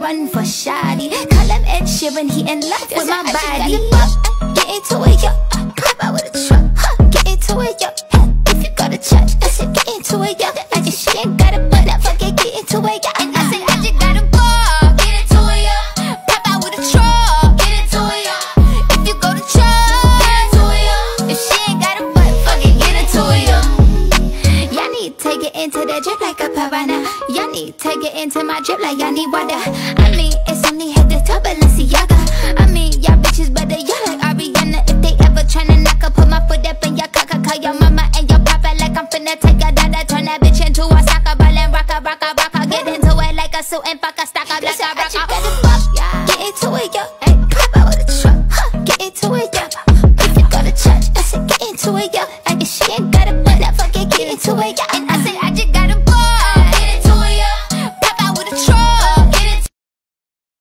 run for shoddy. Call him Ed Sheeran, he in love with my body. Get into it, yo. Pop out with a truck. Huh. Get into it, yo. If you go to church, I said get into it, yo. I just she ain't got a butt, I fucking get into it, yo. into the drip like a piranha. Y'all need to get into my drip like y'all need water I mean, it's only head to toe Balenciaga I mean, y'all bitches better, y'all like Ariana. If they ever tryna knock, I put my foot up in your caca, call your mama and your papa like I'm finna take a dada. Turn that bitch into a soccer ball and rock a rock a rock. A Get into it like a suit and fuck a stock up black a rock a fuck, yeah. Get into it, yo, ayy, pop out of the truck huh. Get into it, yo, if you go to church I said get into it, yo, ayy, she ain't to wake up, And I say I just got.